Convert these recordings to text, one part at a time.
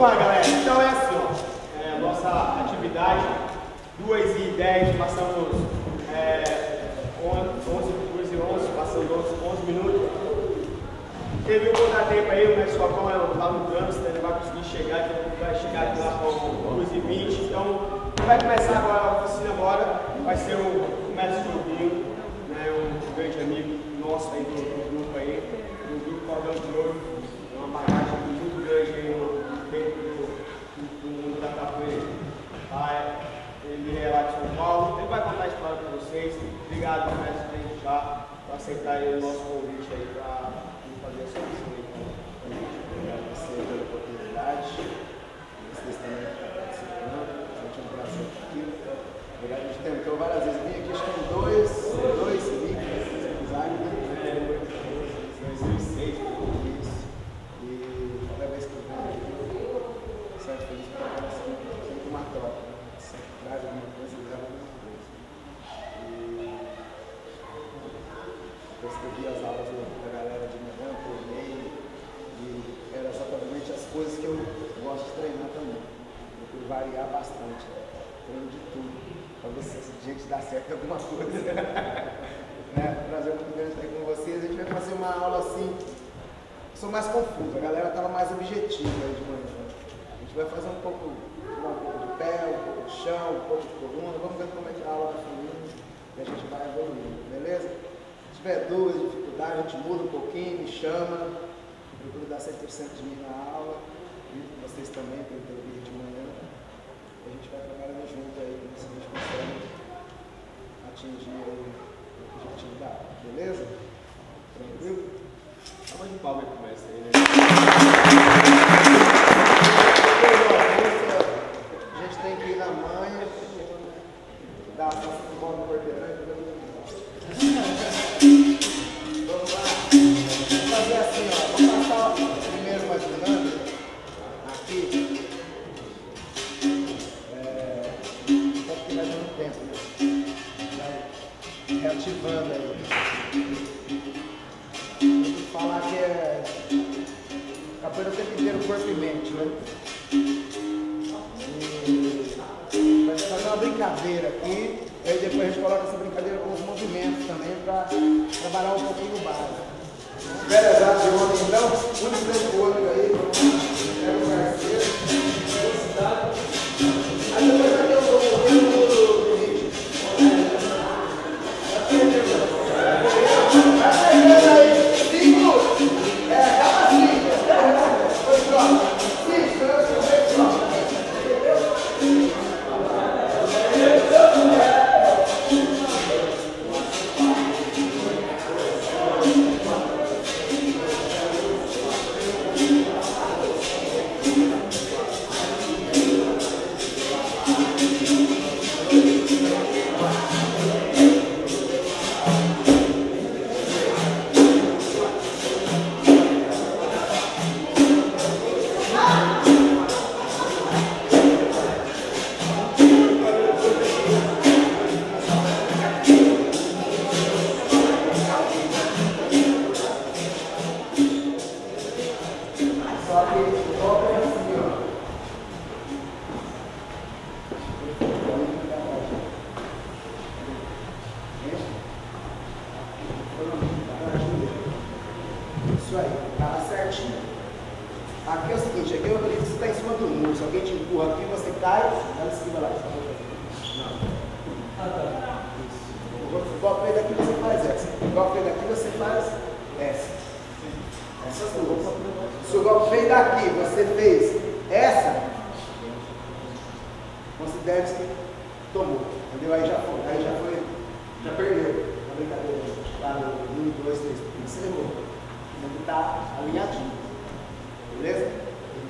Vamos lá, galera. Então é assim, é, nossa atividade, 2 e 10, passamos é, 11, e 11, passando 11, 11 minutos. Teve um tempo aí, mas sua está lutando, se ele vai conseguir chegar, vai chegar aqui lá com 2 e 20. Então, vai começar agora ser é o mestre Urbino, né, um grande amigo nosso aí do, grupo aí, do grupo Cordão de Ouro, uma bagagem muito grande aí no, dentro do, do mundo da capoeira. Tá? Ah, é. Ele é lá de São Paulo, ele vai contar a história para vocês. Obrigado, mestre, já, por aceitar o nosso convite aí para fazer essa. missão.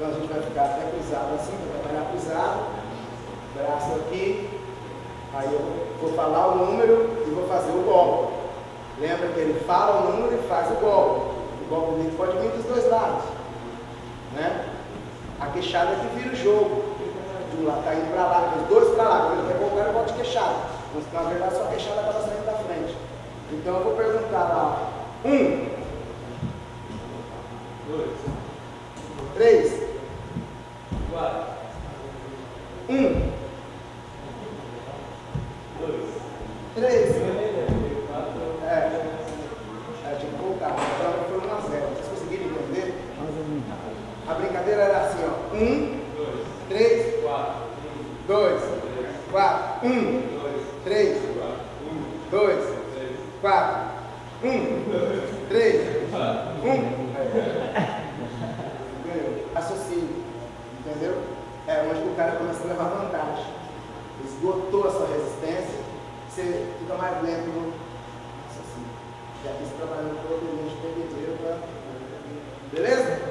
Então a gente vai ficar até cruzado assim, vai trabalhar cruzado, braço aqui, aí eu vou falar o número e vou fazer o golpe. Lembra que ele fala o número e faz o golpe. O golpe dele pode vir dos dois lados. Né? A queixada é que vira o jogo. De um lado tá indo para lá, dos dois para lá. Quando ele quer voltar, eu boto queixada. Mas na verdade só a queixada acaba saindo da frente. Então eu vou perguntar lá. Um. Dois. Três. Um. Dois. Três. É. É, tinha que voltar. Agora foi 1 a 0. Vocês conseguiram entender? A brincadeira era assim, ó. Um. Dois. Três. Quatro. Dois. Três. Quatro. Um. Dois. Três. Quatro. Um. Dois. Três. Quatro. leva vantagem. Esgotou a sua resistência, você fica mais lento né? no. Assim, já fiz trabalhando com o elemento perdedeiro para. Beleza?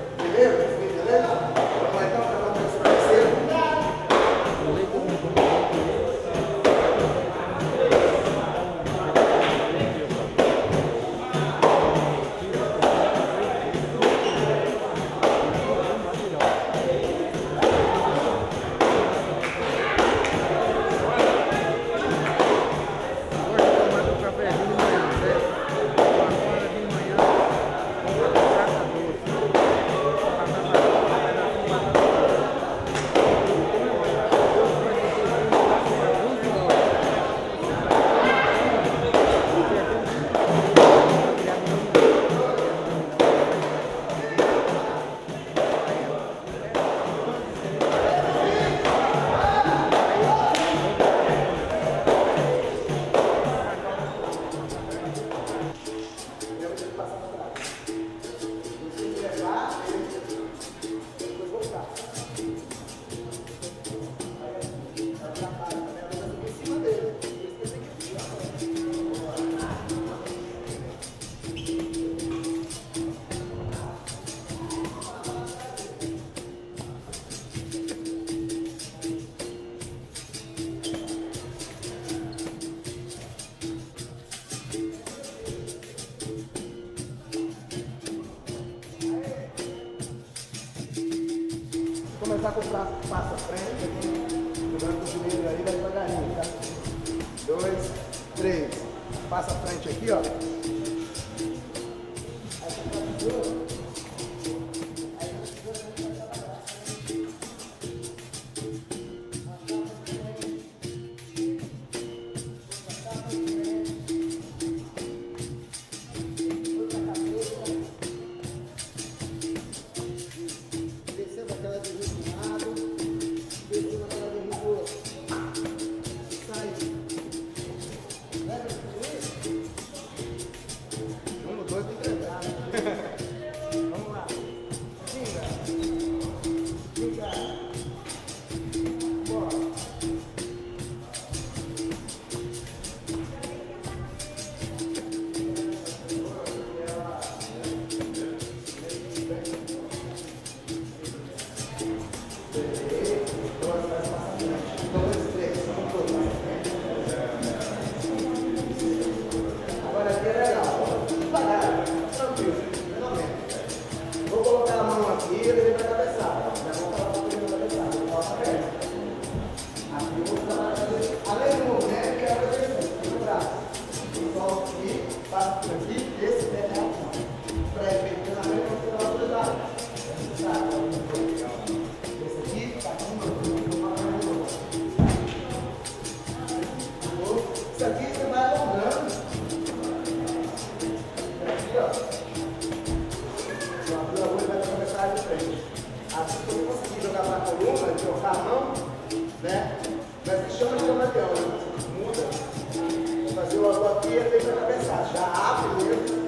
aqui é feito mensagem. Já abre mesmo.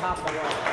Rafa agora.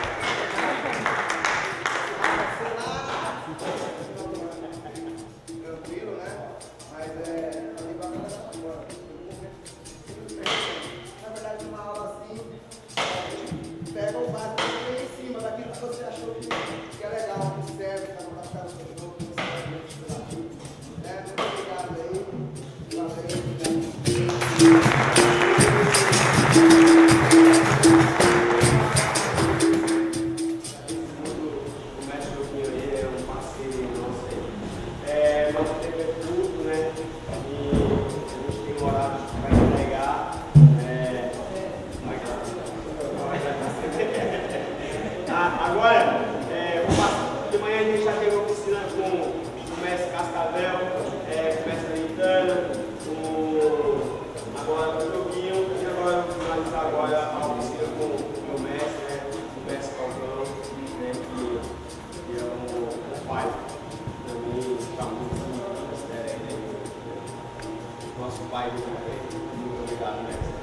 Muito obrigado, mestre.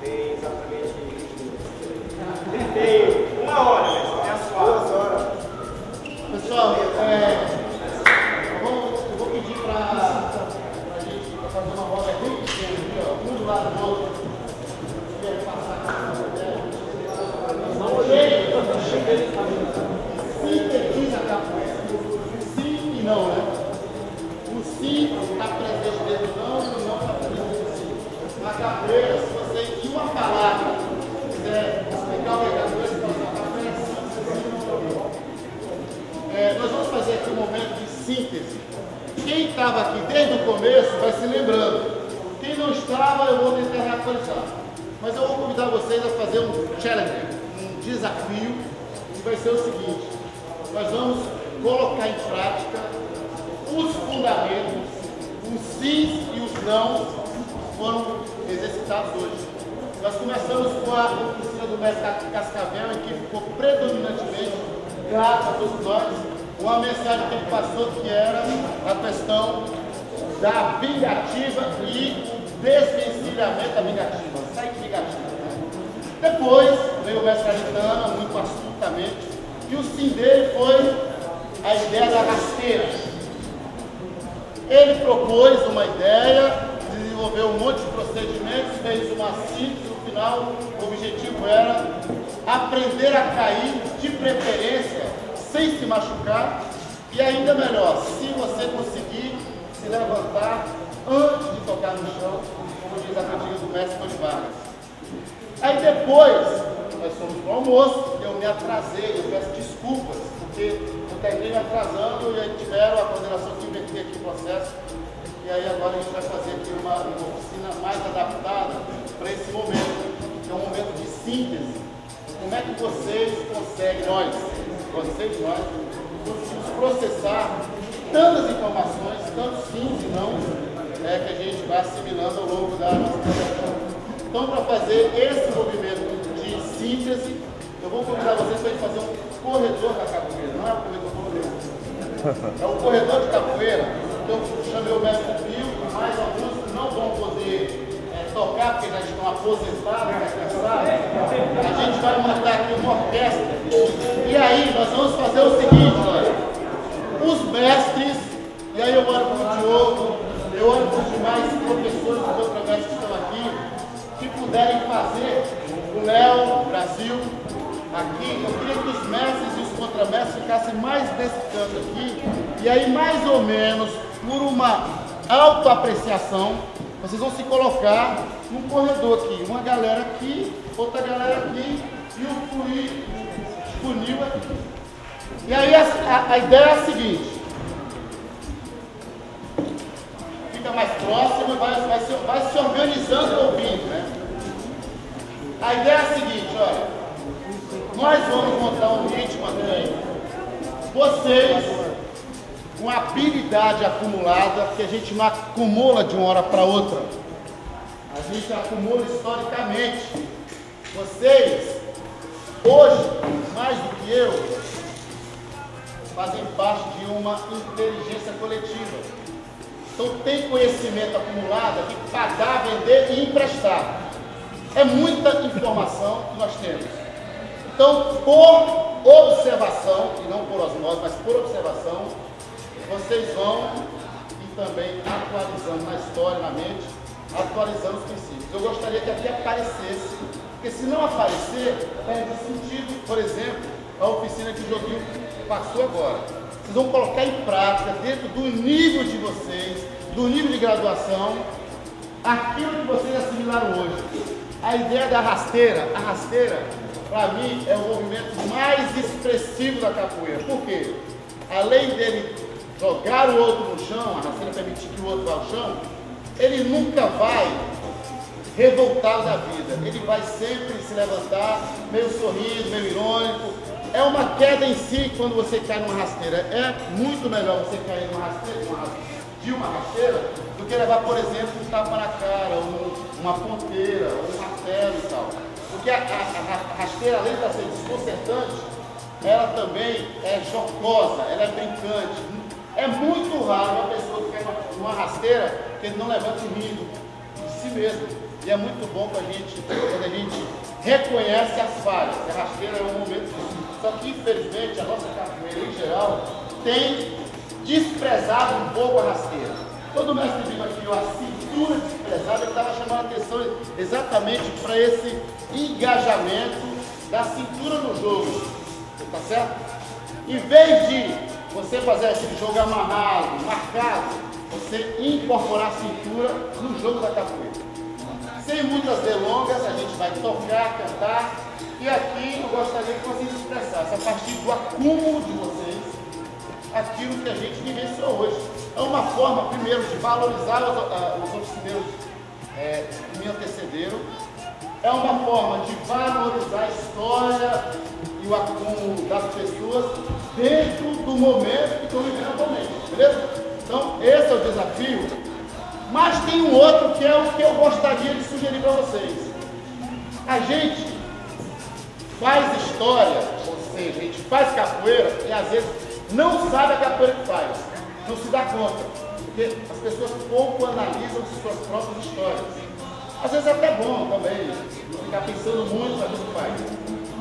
Tem exatamente é, que a gente vai assimilando ao longo da nossa Então, para fazer esse movimento de síntese, eu vou convidar vocês para fazer um corredor da capoeira, não é o corredor corredor. É um corredor de capoeira. Então, chamei o mestre Pio, mais alguns não vão poder é, tocar, porque já estão aposentados, cansados. A gente vai montar aqui uma orquestra. E aí, nós vamos fazer o seguinte, olha. Os mestres, e aí eu olho para o Diogo, eu olho para os professores do contramestre que estão aqui, que puderem fazer o Léo, Brasil, aqui, eu queria que os mestres e os contramestres ficassem mais desse canto aqui, e aí mais ou menos por uma autoapreciação, vocês vão se colocar num corredor aqui, uma galera aqui, outra galera aqui, e o funil aqui. E aí a, a, a ideia é a seguinte, fica mais próximo e vai, vai, se, vai se organizando ouvindo, né? A ideia é a seguinte, olha, nós vamos montar um ritmo aqui. Vocês, com habilidade acumulada, que a gente não acumula de uma hora para outra. A gente acumula historicamente. Vocês, hoje, mais do que eu, fazem parte de uma inteligência coletiva. Então tem conhecimento acumulado aqui para dar, vender e emprestar. É muita informação que nós temos. Então, por observação, e não por osmose, mas por observação, vocês vão e também atualizando na história, na mente, atualizando os princípios. Eu gostaria que aqui aparecesse, porque se não aparecer, perde sentido, por exemplo, a oficina que o Joguinho passou agora. Vocês vão colocar em prática, dentro do nível de vocês, do nível de graduação, aquilo que vocês assimilaram hoje. A ideia da rasteira, a rasteira para mim, é o movimento mais expressivo da capoeira. Por quê? Além dele jogar o outro no chão, a rasteira permitir que o outro vá ao chão, ele nunca vai revoltado da vida. Ele vai sempre se levantar, meio sorriso, meio irônico. É uma queda em si quando você cai numa rasteira. É muito melhor você cair numa rasteira, de uma rasteira, do que levar, por exemplo, um tapa na cara, uma ponteira, um martelo e tal. Porque a, a, a rasteira, além de ser desconcertante, ela também é jocosa, ela é brincante. É muito raro uma pessoa que pega uma rasteira que ele não levanta o rindo de si mesmo. E é muito bom a gente, quando a gente reconhece as falhas. A rasteira é um momento. Só que, infelizmente, a nossa capoeira, em geral, tem desprezado um pouco a rasteira. Todo mestre vivo aqui, a cintura desprezada, ele estava chamando a atenção exatamente para esse engajamento da cintura no jogo. Tá certo? Em vez de você fazer aquele jogo amarrado, marcado, você incorporar a cintura no jogo da capoeira. Sem muitas delongas, a gente vai tocar, cantar. E aqui eu gostaria que vocês expressassem, a partir do acúmulo de vocês, aquilo que a gente vivenciou hoje. É uma forma, primeiro, de valorizar os, uh, os é, que me antecederam, é uma forma de valorizar a história e o acúmulo das pessoas dentro do momento que estão vivendo atualmente, beleza? Então, esse é o desafio. Mas tem um outro que é o que eu gostaria de sugerir para vocês. A gente faz história, ou seja, a gente faz capoeira e às vezes não sabe a capoeira que faz, não se dá conta, porque as pessoas pouco analisam suas próprias histórias. Às vezes é até bom também, ficar pensando muito naquilo que faz.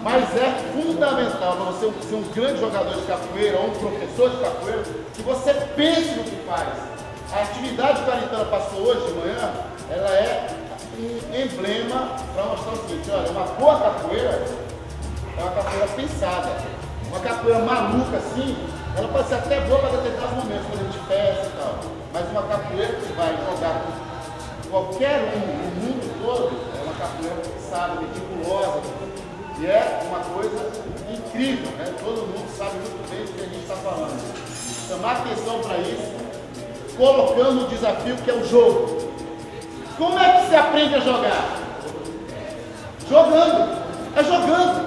Mas é fundamental para você ser um grande jogador de capoeira ou um professor de capoeira que você pense no que faz. A atividade que a Aritana passou hoje de manhã, ela é um emblema para mostrar o seguinte, olha, uma boa capoeira é uma capoeira pensada. Uma capoeira maluca assim, ela pode ser até boa para determinados momentos, quando a gente festa e tal. Mas uma capoeira que vai jogar com qualquer um no mundo todo, é uma capoeira pensada, meticulosa. E é uma coisa incrível, né? Todo mundo sabe muito bem do que a gente está falando. Chamar atenção para isso, colocando o desafio que é o jogo. Como é que se aprende a jogar? Jogando. É jogando.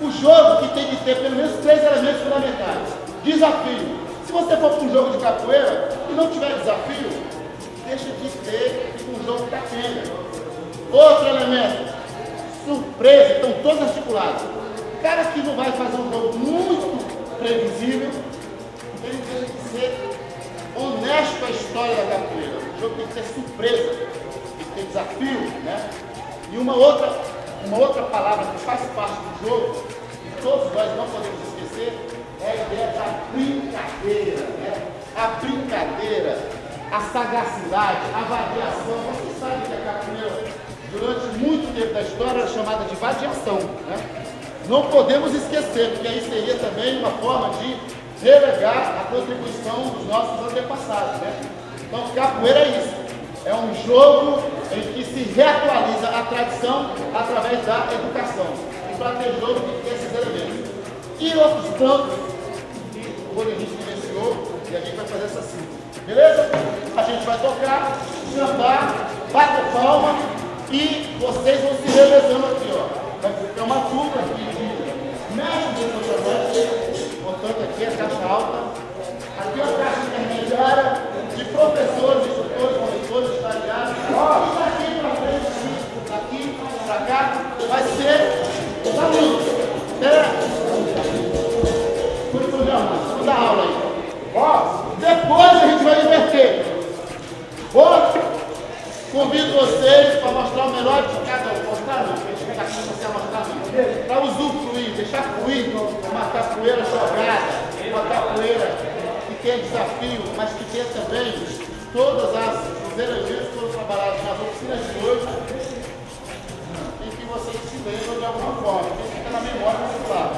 O jogo que tem que ter pelo menos três elementos fundamentais. Desafio. Se você for para um jogo de capoeira e não tiver desafio, deixa de ter um jogo capenga. Outro elemento. Surpresa. Estão todos articulados. O cara que não vai fazer um jogo muito previsível, ele tem que ser honesto com a história da capoeira. O jogo tem que ter surpresa, tem que ter desafio, né? E uma outra, uma outra palavra que faz parte do jogo, que todos nós não podemos esquecer, é a ideia da brincadeira, né? A brincadeira, a sagacidade, a variação. Você sabe que a capoeira, durante muito tempo da história, era chamada de variação, né? Não podemos esquecer, porque aí seria também uma forma de relegar a contribuição dos nossos antepassados. Né? Então, capoeira é isso. É um jogo em que se reatualiza a tradição através da educação. E para ter jogo tem que ter esses elementos. E outros tantos que a gente vivenciou e a gente vai fazer essa síntese. Beleza? A gente vai tocar, cantar, bater palma e vocês vão se revezando aqui, ó. Vai ficar uma dupla aqui de mestre de trabalho, portanto aqui a caixa alta, aqui a caixa intermediária de professores, instrutores, monitores, e daqui para frente, aqui, daqui para cá, vai ser aluno. É. Professor Leandro, vamos dar aula aí. Ó, depois a gente vai inverter. Ó, convido vocês para mostrar o melhor de cada um. Mostrar não, porque a gente aqui você mostrar não. Para usufruir, deixar fluir uma capoeira jogada, uma capoeira que tenha desafio, mas que tenha também todas as que foram trabalhados nas oficinas de hoje e que vocês se lembram de alguma forma, que fica na memória muscular.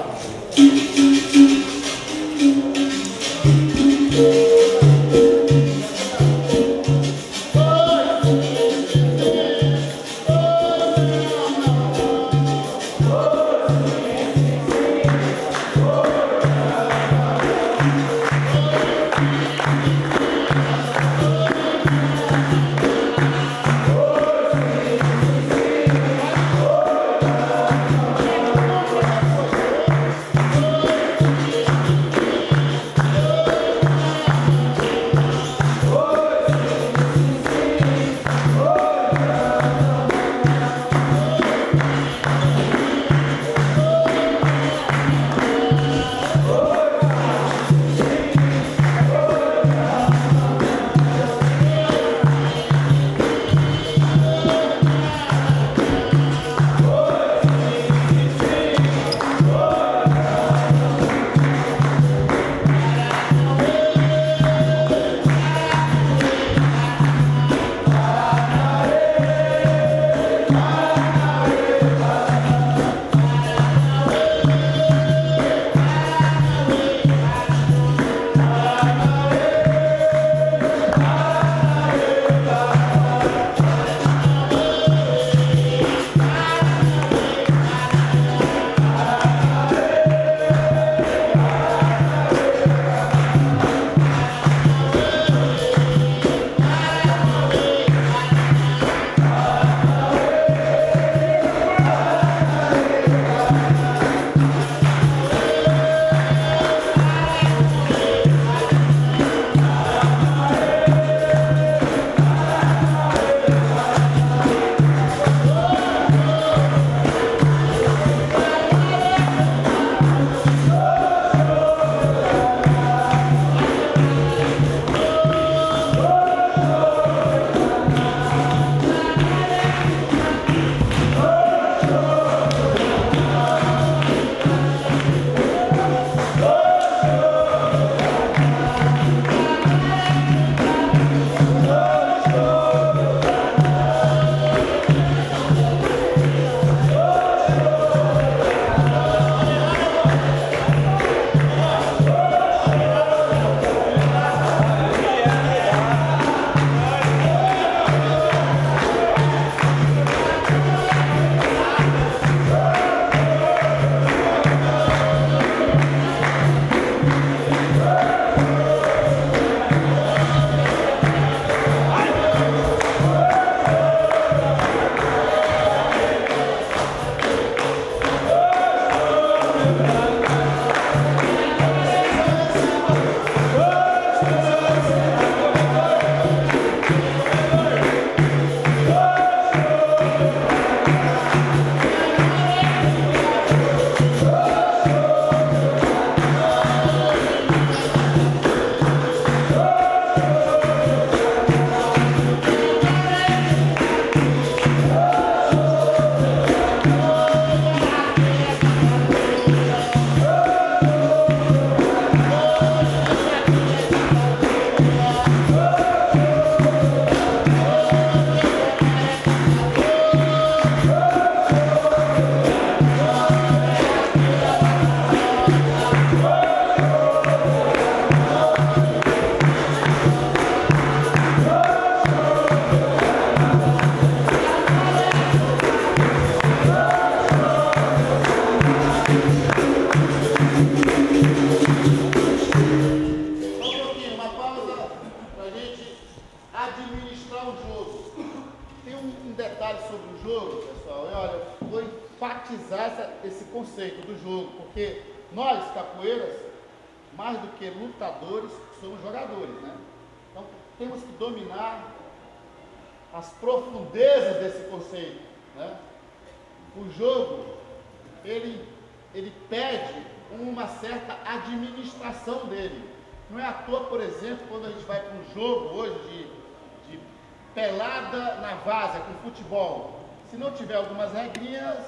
Regrinhas,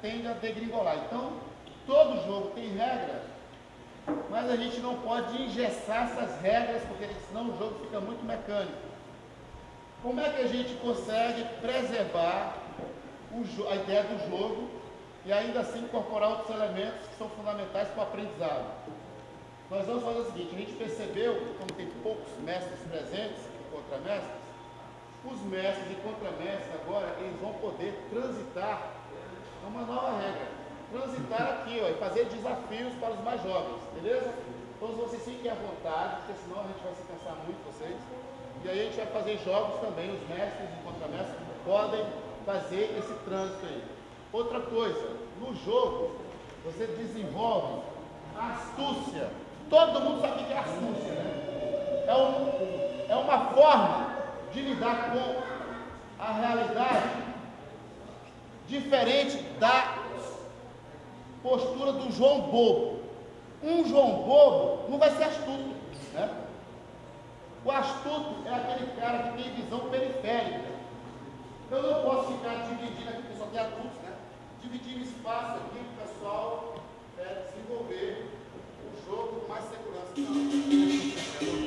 tende a degringolar. Então, todo jogo tem regra, mas a gente não pode engessar essas regras, porque senão o jogo fica muito mecânico. Como é que a gente consegue preservar a ideia do jogo e ainda assim incorporar outros elementos que são fundamentais para o aprendizado? Nós vamos fazer o seguinte, a gente percebeu, como tem poucos mestres presentes e contramestres, os mestres e contramestres agora, eles vão poder transitar é uma nova regra. Transitar aqui, ó, e fazer desafios para os mais jovens, beleza? Então vocês fiquem à vontade, porque senão a gente vai se cansar muito vocês. E aí a gente vai fazer jogos também, os mestres e contramestres podem fazer esse trânsito aí. Outra coisa, no jogo, você desenvolve astúcia. Todo mundo sabe o que é astúcia, né? É, um, é uma forma de lidar com a realidade diferente da postura do João Bobo. Um João Bobo não vai ser astuto, né? O astuto é aquele cara que tem visão periférica. Eu não posso ficar dividindo aqui, só tem adultos, né? Dividindo espaço aqui para o pessoal é, desenvolver o jogo com mais segurança.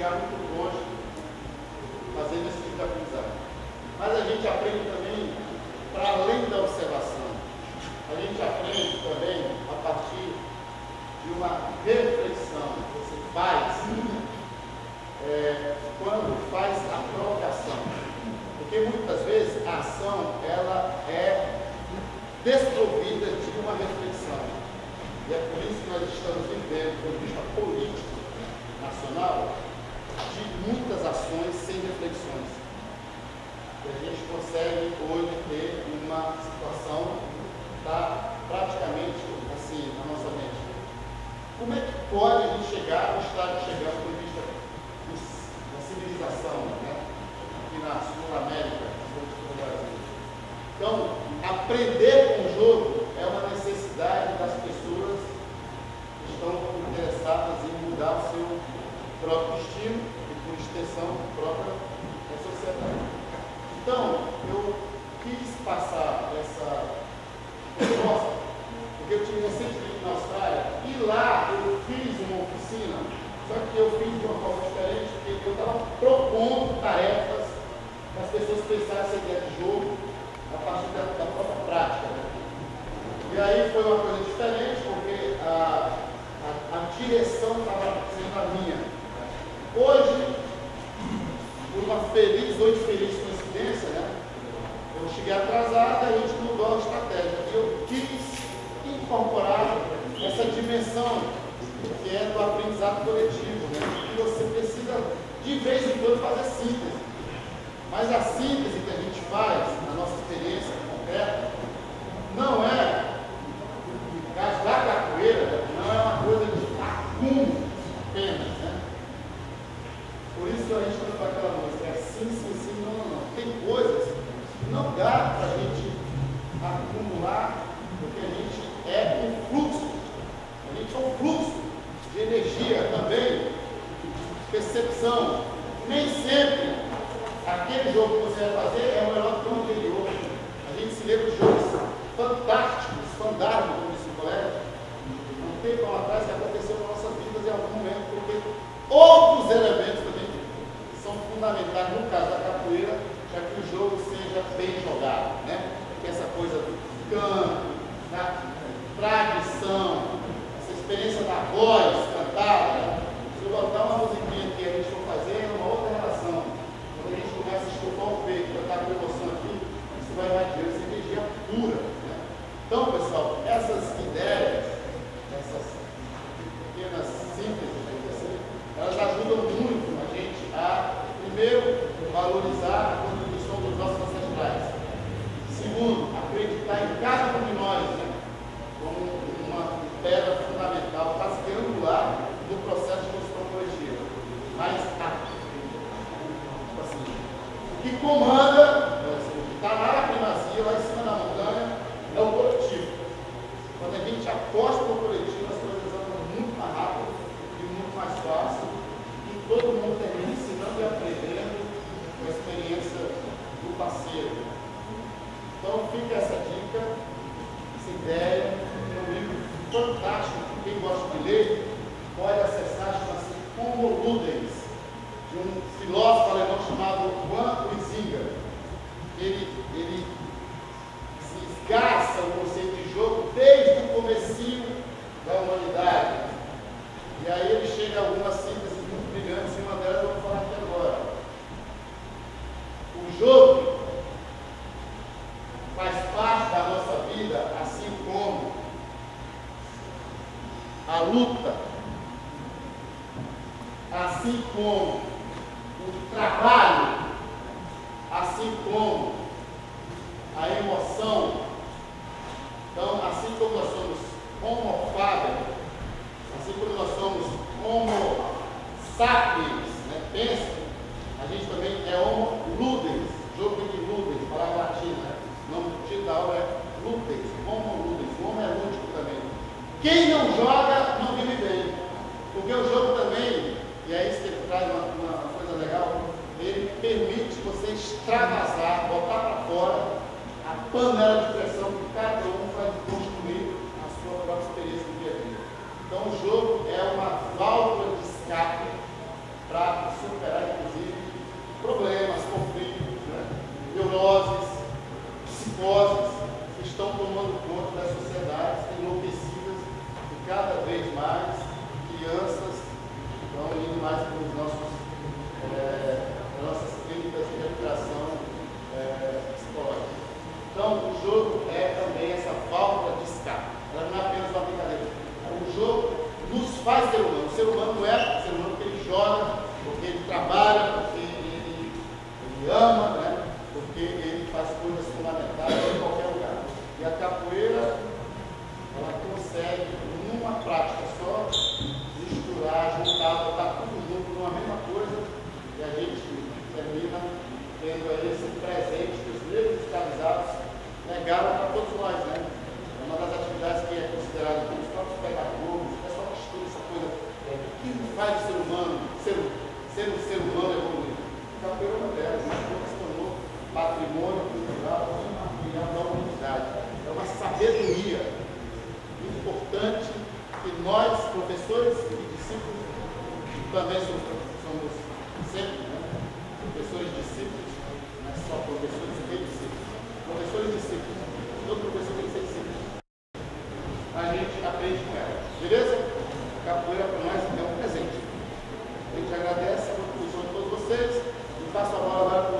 Chegar muito longe fazendo esse tipo de aprendizagem. Mas a gente aprende também para além da observação. A gente aprende também a partir de uma reflexão que você faz é, quando faz a própria ação. Porque muitas vezes a ação ela é desprovida de uma reflexão. E é por isso que nós estamos vivendo, do ponto de vista político nacional, de muitas ações sem reflexões. E a gente consegue hoje ter uma situação tá, praticamente assim na nossa mente como é que pode a gente chegar no estado chegando do vista da civilização, né? aqui na Sul-América, no Brasil? Então, aprender com o jogo é uma necessidade das pessoas que estão interessadas em mudar o seu próprio estilo e, por extensão, própria sociedade. Então, eu quis passar essa proposta porque eu tive recentemente na Austrália e lá eu fiz uma oficina, só que eu fiz de uma forma diferente, porque eu estava propondo tarefas para as pessoas pensarem essa ideia de jogo a partir da, da própria prática. Né? E aí foi uma coisa diferente, porque a, a, a direção estava sendo a minha. Hoje, por uma feliz, muito feliz coincidência, né? Eu cheguei atrasado e a gente mudou a estratégia. Eu quis incorporar essa dimensão que é do aprendizado coletivo, né? que você precisa de vez em quando fazer síntese. Mas a síntese que a gente faz, na nossa experiência concreta, não é, da capoeira, não é uma coisa de acúmulo apenas. Por isso a gente não faz aquela música, é sim, sim, sim, não, não, não. Tem coisas que não dá para a gente acumular, porque a gente é um fluxo. A gente é um fluxo de energia também, percepção. Nem sempre aquele jogo que você vai fazer é o melhor que o anterior. A gente se lembra de jogos fantásticos, fantásticos, como disse o colega, um tempo atrás que aconteceu nas nossas vidas em algum momento, porque outros elementos também são fundamentais, no caso da capoeira, para que o jogo seja bem jogado, né? Que essa coisa do canto, né? tradição, essa experiência da voz cantada. Se botar uma musiquinha que a gente for fazer, é uma outra relação. Quando a gente começa a estufar o peito, cantar com emoção aqui, isso vai irradiar essa energia pura. Né? Então, pessoal, essas ideias, essas pequenas sínteses, assim, elas ajudam muito a gente a, primeiro, valorizar a contribuição dos nossos ancestrais. Segundo, acreditar em cada um de nós, né? como uma pedra fundamental, quase que angular, do processo de construção coletiva. Mas tipo assim, o que comanda, está lá na primazia, lá em cima da montanha, é o coletivo. Quando a gente aposta no coletivo, as coisas andam muito mais rápido e muito mais fácil. E todo mundo termina ensinando e aprendendo com a experiência do parceiro. Então fica essa dica, essa ideia fantástico, quem gosta de ler, pode acessar, chama-se Homo Ludens, de um filósofo alemão chamado Juan Huizinga. Ele, ele se esgarça o conceito de jogo desde o comecinho da humanidade. E aí ele chega a algumas sínteses muito brilhantes, e uma delas eu vou falar aqui agora. O jogo faz parte da nossa vida, assim como a luta, assim como o trabalho, assim como a emoção. Então, assim como nós somos homofábicos, assim como nós somos homo sapiens, né? pensa, a gente também é homo ludens, jogo de ludens, palavra latina. O nome do título da aula é ludens, homo ludens, o homo é lúdico também. Quem não joga não vive bem, porque o jogo também, e é isso que ele traz uma, uma coisa legal, ele permite você extravasar, botar para fora a panela de pressão que cada um vai construir a sua própria experiência do dia a dia. Então o jogo é uma válvula de escape para superar, inclusive, problemas, conflitos, né? neuroses, psicoses que estão tomando conta das sociedades enlouquecidas cada vez mais crianças estão indo mais para os nossos, é, nossas clínicas de recuperação é, psicológica. Então, o jogo é também essa válvula de escape. Ela não é apenas uma brincadeira. O jogo nos faz ser humano. O ser humano não é ser humano porque ele joga, porque ele trabalha, porque ele, ele ama, né? porque ele faz coisas fundamentais em qualquer lugar. E a capoeira, ela consegue, numa prática só, misturar, juntar, botar tudo junto numa mesma coisa, e a gente termina tendo aí esse presente que os negros escravizados negaram para todos nós, né? É uma das atividades que é considerada pelos próprios pedagogos, o pessoal que estuda essa coisa, é, o que faz o ser humano ser, ser um ser humano evoluir? Capoeira moderna, né? se tornou patrimônio cultural e da humanidade. É uma sabedoria importante que nós, professores e discípulos, também somos, somos sempre né? professores e discípulos, não é só professores e discípulos. Professores e discípulos. Todo professor tem que ser discípulo. A gente aprende com ela. Beleza? Capoeira para nós é um presente. A gente agradece a contribuição de todos vocês e passo a bola agora para o